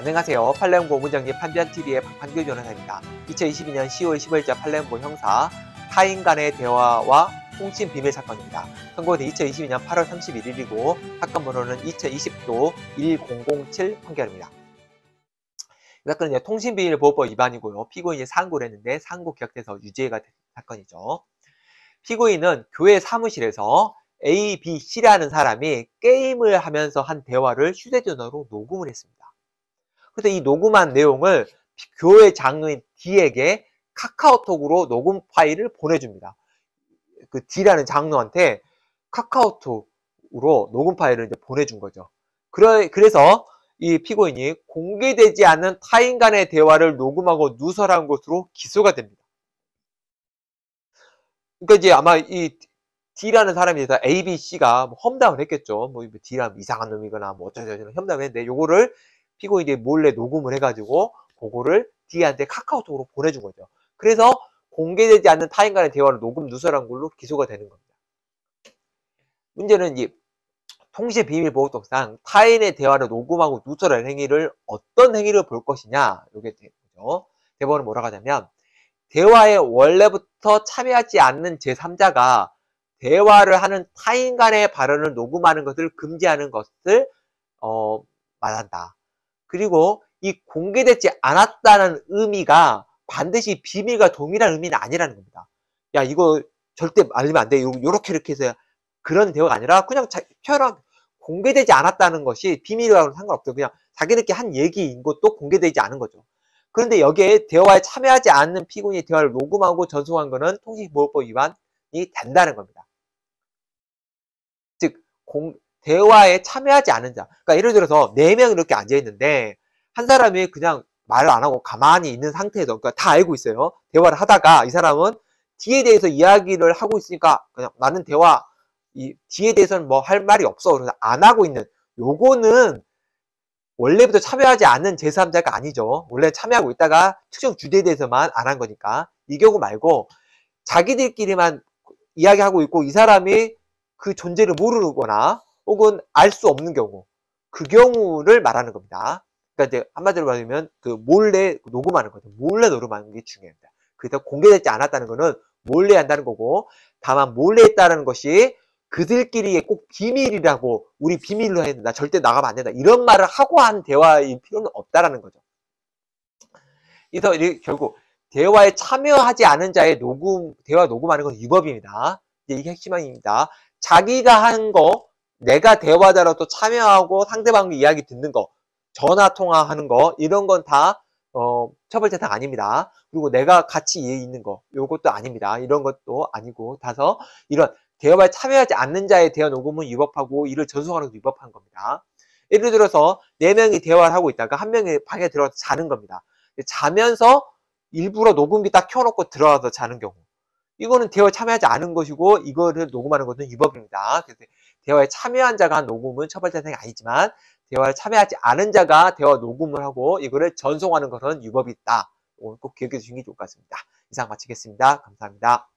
안녕하세요. 팔레옹고 문장님 판변TV의 박판규 변호사입니다. 2022년 10월 15일자 팔레옹고 형사 타인 간의 대화와 통신 비밀 사건입니다. 선고는 2022년 8월 31일이고 사건 번호는 2020도 1007 판결입니다. 이 사건은 통신비밀보호법 위반이고요. 피고인이 상고를 했는데 상고 기각돼서 유죄가 된 사건이죠. 피고인은 교회 사무실에서 A, B, C라는 사람이 게임을 하면서 한 대화를 휴대전화로 녹음을 했습니다. 그래서 이 녹음한 내용을 교회 장로인 D에게 카카오톡으로 녹음 파일을 보내줍니다. 그 D라는 장로한테 카카오톡으로 녹음 파일을 이제 보내준 거죠. 그래, 그래서 이 피고인이 공개되지 않는 타인 간의 대화를 녹음하고 누설한 것으로 기소가 됩니다. 그러니까 이제 아마 이 D라는 사람이 다 A, B, C가 뭐 험담을 했겠죠. 뭐 D라면 이상한 놈이거나 뭐 어쩌저쩌 험담을 했는데 요거를 피고인이 몰래 녹음을 해가지고 그거를 D한테 카카오톡으로 보내준 거죠. 그래서 공개되지 않는 타인 간의 대화를 녹음 누설한 걸로 기소가 되는 겁니다. 문제는 이 통신 비밀 보호법상 타인의 대화를 녹음하고 누설한 행위를 어떤 행위를 볼 것이냐 이게 되죠. 대법원은 뭐라고 하냐면 대화에 원래부터 참여하지 않는 제3자가 대화를 하는 타인 간의 발언을 녹음하는 것을 금지하는 것을 어, 말한다. 그리고 이 공개되지 않았다는 의미가 반드시 비밀과 동일한 의미는 아니라는 겁니다. 야 이거 절대 알리면 안 돼. 요렇게 이렇게 해서 그런 대화가 아니라 그냥 표현 공개되지 않았다는 것이 비밀과는 상관없어요. 그냥 자기들끼리 한 얘기인 것도 공개되지 않은 거죠. 그런데 여기에 대화에 참여하지 않는 피고인이 대화를 녹음하고 전송한 것은 통신보호법 위반이 된다는 겁니다. 즉, 공, 대화에 참여하지 않은 자. 그러니까 예를 들어서 4명 이렇게 앉아 있는데 한 사람이 그냥 말을 안 하고 가만히 있는 상태에서 그러니까 다 알고 있어요. 대화를 하다가 이 사람은 뒤에 대해서 이야기를 하고 있으니까 그냥 나는 대화 이 뒤에 대해서는 뭐 할 말이 없어. 그래서 안 하고 있는 요거는 원래부터 참여하지 않는 제3자가 아니죠. 원래 참여하고 있다가 특정 주제에 대해서만 안 한 거니까 이 경우 말고 자기들끼리만 이야기하고 있고 이 사람이 그 존재를 모르거나 혹은 알 수 없는 경우 그 경우를 말하는 겁니다. 그러니까 이제 한마디로 말하면 그 몰래 녹음하는 거죠. 몰래 녹음하는 게 중요합니다. 그래서 공개되지 않았다는 거는 몰래 한다는 거고 다만 몰래 했다는 것이 그들끼리의 꼭 비밀이라고 우리 비밀로 해야 된다. 절대 나가면 안 된다. 이런 말을 하고 한 대화일 필요는 없다라는 거죠. 그래서 결국 대화에 참여하지 않은 자의 녹음, 대화 녹음하는 건 위법입니다. 이게 핵심입니다. 자기가 한 거, 내가 대화자로도 참여하고 상대방 이야기 듣는 거, 전화 통화하는 거, 이런 건 다, 어, 처벌 대상 아닙니다. 그리고 내가 같이 있는 거, 요것도 아닙니다. 이런 것도 아니고, 다서 이런 대화에 참여하지 않는 자의 대화 녹음은 위법하고 이를 전송하는 것도 위법한 겁니다. 예를 들어서 네 명이 대화를 하고 있다가 한 명이 방에 들어가서 자는 겁니다. 자면서 일부러 녹음기 딱 켜놓고 들어가서 자는 경우 이거는 대화에 참여하지 않은 것이고 이거를 녹음하는 것은 위법입니다. 그래서 대화에 참여한 자가 한 녹음은 처벌 대상이 아니지만 대화에 참여하지 않은 자가 대화 녹음을 하고 이거를 전송하는 것은 위법이 있다. 꼭 기억해 주시는 게 좋을 것 같습니다. 이상 마치겠습니다. 감사합니다.